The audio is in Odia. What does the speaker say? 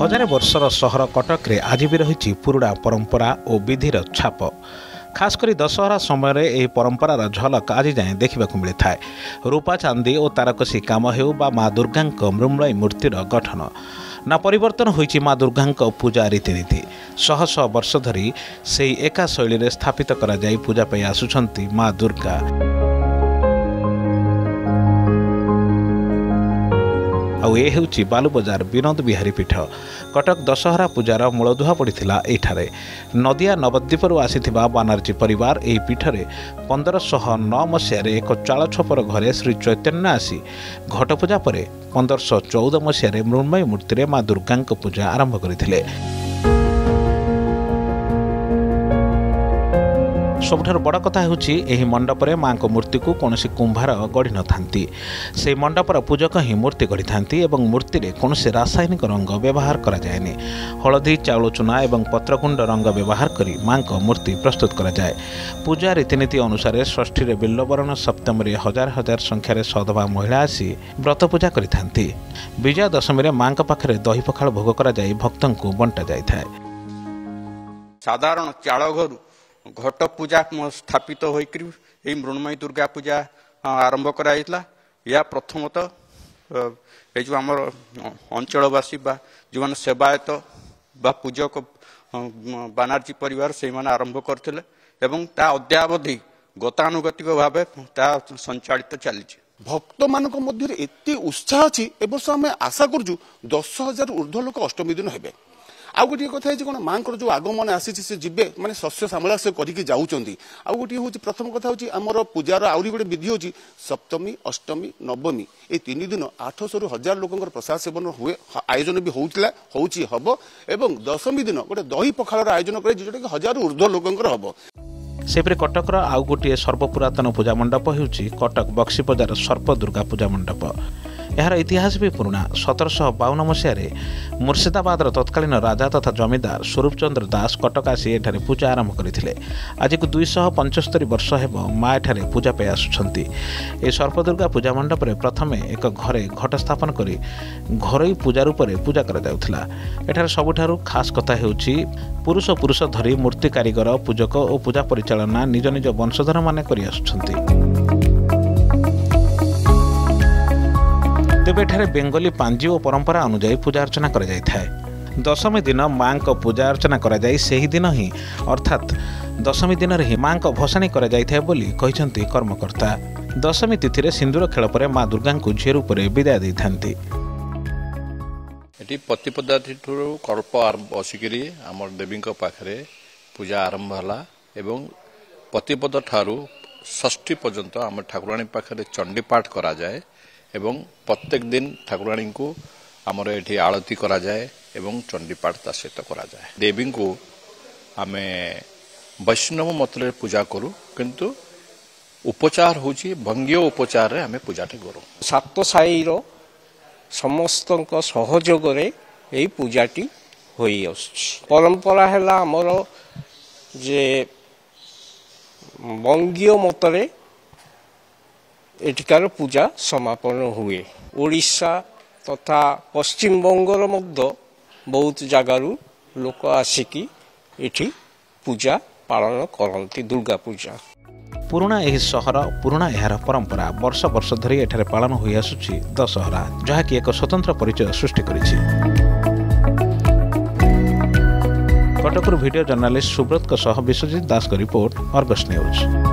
ହଜାରେ ବର୍ଷର ସହର କଟକରେ ଆଜି ବି ରହିଛି ପୁରୁଣା ପରମ୍ପରା ଓ ବିଧିର ଛାପ। ଖାସ୍ କରି ଦଶହରା ସମୟରେ ଏହି ପରମ୍ପରାର ଝଲକ ଆଜି ଯାଏଁ ଦେଖିବାକୁ ମିଳିଥାଏ। ରୂପା ଚାନ୍ଦି ଓ ତାରକସି କାମ ହେଉ ବା ମା ଦୁର୍ଗାଙ୍କ ମୃଣ୍ମୟୀ ମୂର୍ତ୍ତିର ଗଠନ। ନା ପରିବର୍ତ୍ତନ ହୋଇଛି ମା ଦୁର୍ଗାଙ୍କ ପୂଜା ରୀତିନୀତି। ଶହ ଶହ ବର୍ଷ ଧରି ସେହି ଏକା ଶୈଳୀରେ ସ୍ଥାପିତ କରାଯାଇ ପୂଜା ପାଇଁ ଆସୁଛନ୍ତି ମା ଦୁର୍ଗା। ଆଉ ଏ ହେଉଛି ବାଲୁବଜାର ବିନୋଦ ବିହାରୀ ପୀଠ। କଟକ ଦଶହରା ପୂଜାର ମୂଳଦୁଆ ପଡ଼ିଥିଲା ଏଇଠାରେ ନଦିଆ ନବଦ୍ୱୀପରୁ ଆସିଥିବା ବାନାର୍ଜୀ ପରିବାର ଏହି ପୀଠରେ ପନ୍ଦରଶହ ନଅ ମସିହାରେ ଏକ ଚାଳ ଛପର ଘରେ ଶ୍ରୀ ଚୈତନ୍ୟ ଆସି ଘଟ ପୂଜା ପରେ ପନ୍ଦରଶହ ଚଉଦ ମସିହାରେ ମୃଣ୍ମୟୀ ମୂର୍ତ୍ତିରେ ମା ଦୁର୍ଗାଙ୍କ ପୂଜା ଆରମ୍ଭ କରିଥିଲେ। ସବୁଠାରୁ ବଡ଼ କଥା ହେଉଛି ଏହି ମଣ୍ଡପରେ ମାଙ୍କ ମୂର୍ତ୍ତିକୁ କୌଣସି କୁମ୍ଭାର ଗଢ଼ିନଥାନ୍ତି ସେହି ମଣ୍ଡପର ପୂଜକ ହିଁ ମୂର୍ତ୍ତି ଗଢ଼ିଥାନ୍ତି ଏବଂ ମୂର୍ତ୍ତିରେ କୌଣସି ରାସାୟନିକ ରଙ୍ଗ ବ୍ୟବହାର କରାଯାଏନି। ହଳଦୀ ଚାଉଳ ଚୁନା ଏବଂ ପତ୍ରକୁଣ୍ଡ ରଙ୍ଗ ବ୍ୟବହାର କରି ମାଙ୍କ ମୂର୍ତ୍ତି ପ୍ରସ୍ତୁତ କରାଯାଏ। ପୂଜା ରୀତିନୀତି ଅନୁସାରେ ଷଷ୍ଠୀରେ ବିଲ୍ଲବରଣ ସପ୍ତମୀରେ ହଜାର ହଜାର ସଂଖ୍ୟାରେ ସଧବା ମହିଳା ଆସି ବ୍ରତ ପୂଜା କରିଥାନ୍ତି। ବିଜୟା ଦଶମୀରେ ମାଙ୍କ ପାଖରେ ଦହି ପଖାଳ ଭୋଗ କରାଯାଇ ଭକ୍ତଙ୍କୁ ବଣ୍ଟା ଯାଇଥାଏ ସାଧାରଣ ଚାଳ ଘରୁ ଘଟ ପୂଜା ସ୍ଥାପିତ ହୋଇକରି ଏହି ମୃଣ୍ମୟୀ ଦୁର୍ଗା ପୂଜା ଆରମ୍ଭ କରାଯାଇଥିଲା। ଏହା ପ୍ରଥମତଃ ଏ ଯେଉଁ ଆମର ଅଞ୍ଚଳବାସୀ ବା ଯେଉଁମାନେ ସେବାୟତ ବା ପୂଜକ ବାନାର୍ଜୀ ପରିବାର ସେଇମାନେ ଆରମ୍ଭ କରିଥିଲେ ଏବଂ ତା ଅଦ୍ୟାବଧି ଗତାନୁଗତିକ ଭାବେ ତାହା ସଞ୍ଚାଳିତ ଚାଲିଛି। ଭକ୍ତମାନଙ୍କ ମଧ୍ୟରେ ଏତେ ଉତ୍ସାହ ଅଛି ଏ ବର୍ଷ ଆମେ ଆଶା କରୁଛୁ ଦଶ ହଜାର ଉର୍ଦ୍ଧ୍ୱ ଲୋକ ଅଷ୍ଟମୀ ଦିନ ହେବେ। ଆଉ ଗୋଟିଏ କଥା ହେଇଛି କ'ଣ? ମାଙ୍କର ଯେଉଁ ଆଗମନ ଆସିଛି ସେ ଯିବେ ମାନେ ଶସ୍ୟ ଶ୍ୟାମଳା ସେ କରିକି ଯାଉଛନ୍ତି। ଆଉ ଗୋଟିଏ ହେଉଛି ପ୍ରଥମ କଥା ହେଉଛି ଆମର ପୂଜାର ଆହୁରି ଗୋଟେ ବିଧି ହେଉଛି ସପ୍ତମୀ ଅଷ୍ଟମୀ ନବମୀ। ଏ ତିନି ଦିନ ଆଠଶହରୁ ହଜାର ଲୋକଙ୍କର ପ୍ରସାଦ ସେବନ ହୁଏ ଆୟୋଜନ ବି ହେଉଥିଲା ହେଉଛି ହେବ। ଏବଂ ଦଶମୀ ଦିନ ଗୋଟେ ଦହି ପଖାଳର ଆୟୋଜନ କରାଯାଇଛି ଯେଉଁଟାକି ହଜାରରୁ ଉର୍ଦ୍ଧ୍ୱ ଲୋକଙ୍କର ହେବ। ସେପରି କଟକର ଆଉ ଗୋଟିଏ ସର୍ବପୁରାତନ ପୂଜା ମଣ୍ଡପ ହେଉଛି କଟକ ବକ୍ସିବଜାର ସର୍ପ ଦୁର୍ଗା ପୂଜା ମଣ୍ଡପ। ଏହାର ଇତିହାସ ବି ପୁରୁଣା ସତରଶହ ବାଉନ ମସିହାରେ ମୁର୍ସିଦାବାଦର ତତ୍କାଳୀନ ରାଜା ତଥା ଜମିଦାର ସ୍ୱରୂପ ଚନ୍ଦ୍ର ଦାସ କଟକ ଆସି ଏଠାରେ ପୂଜା ଆରମ୍ଭ କରିଥିଲେ। ଆଜିକୁ ଦୁଇଶହ ପଞ୍ଚସ୍ତରୀ ବର୍ଷ ହେବ ମା ଏଠାରେ ପୂଜା ପାଇଁ ଆସୁଛନ୍ତି। ଏହି ସର୍ପଦୁର୍ଗା ପୂଜା ମଣ୍ଡପରେ ପ୍ରଥମେ ଏକ ଘରେ ଘଟ ସ୍ଥାପନ କରି ଘରୋଇ ପୂଜା ରୂପରେ ପୂଜା କରାଯାଉଥିଲା। ଏଠାରେ ସବୁଠାରୁ ଖାସ୍ କଥା ହେଉଛି ପୁରୁଷ ପୁରୁଷ ଧରି ମୂର୍ତ୍ତି କାରିଗର ପୂଜକ ଓ ପୂଜା ପରିଚାଳନା ନିଜ ନିଜ ବଂଶଧରମାନେ କରି ତେବେ ଏଠାରେ ବେଙ୍ଗଲୀ ପାଞ୍ଜି ଓ ପରମ୍ପରା ଅନୁଯାୟୀ ପୂଜା ଅର୍ଚ୍ଚନା କରାଯାଇଥାଏ। ଦଶମୀ ଦିନ ମାଙ୍କ ପୂଜା ଅର୍ଚ୍ଚନା କରାଯାଇ ସେହି ଦିନ ହିଁ ଅର୍ଥାତ୍ ଦଶମୀ ଦିନରେ ହିଁ ମାଙ୍କ ଭସାଣି କରାଯାଇଥାଏ ବୋଲି କହିଛନ୍ତି କର୍ମକର୍ତ୍ତା। ଦଶମୀ ତିଥିରେ ସିନ୍ଦୁର ଖେଳ ପରେ ମା ଦୁର୍ଗାଙ୍କୁ ଝିଅ ରୂପରେ ବିଦାୟ ଦେଇଥାନ୍ତି। ଏଠି ପ୍ରତିପଦାଠୁ କଳ୍ପ ବସିକିରି ଆମର ଦେବୀଙ୍କ ପାଖରେ ପୂଜା ଆରମ୍ଭ ହେଲା ଏବଂ ପ୍ରତିପଦ ଠାରୁ ଷଷ୍ଠୀ ପର୍ଯ୍ୟନ୍ତ ଆମ ଠାକୁରାଣୀ ପାଖରେ ଚଣ୍ଡୀପାଠ କରାଯାଏ। ଏବଂ ପ୍ରତ୍ୟେକ ଦିନ ଠାକୁରାଣୀଙ୍କୁ ଆମର ଏଠି ଆଳତୀ କରାଯାଏ ଏବଂ ଚଣ୍ଡୀପାଠ ତା ସହିତ କରାଯାଏ ଦେବୀଙ୍କୁ ଆମେ ବୈଷ୍ଣବ ମତରେ ପୂଜା କରୁ କିନ୍ତୁ ଉପଚାର ହେଉଛି ଭଙ୍ଗୀୟ ଉପଚାରରେ ଆମେ ପୂଜାଟି କରୁ ସାତ ସାହିର ସମସ୍ତଙ୍କ ସହଯୋଗରେ ଏହି ପୂଜାଟି ହୋଇ ଆସୁଛି ପରମ୍ପରା ହେଲା ଆମର ଯେ ବଙ୍ଗୀୟ ମତରେ ଏଠିକାର ପୂଜା ସମାପନ ହୁଏ ଓଡ଼ିଶା ତଥା ପଶ୍ଚିମବଙ୍ଗର ମଧ୍ୟ ବହୁତ ଜାଗାରୁ ଲୋକ ଆସିକି ଏଠି ପୂଜା ପାଳନ କରନ୍ତି ଦୁର୍ଗା ପୂଜା ପୁରୁଣା ଏହି ସହର ପୁରୁଣା ଏହାର ପରମ୍ପରା ବର୍ଷ ବର୍ଷ ଧରି ଏଠାରେ ପାଳନ ହୋଇ ଆସୁଛି ଦଶହରା ଯାହାକି ଏକ ସ୍ୱତନ୍ତ୍ର ପରିଚୟ ସୃଷ୍ଟି କରିଛି କଟକରୁ ଭିଡ଼ିଓ ଜର୍ଣ୍ଣାଲିଷ୍ଟ ସୁବ୍ରତଙ୍କ ସହ ବିଶ୍ୱଜିତ ଦାସଙ୍କ ରିପୋର୍ଟ ଅର୍ଗସ୍ ନ୍ୟୁଜ୍।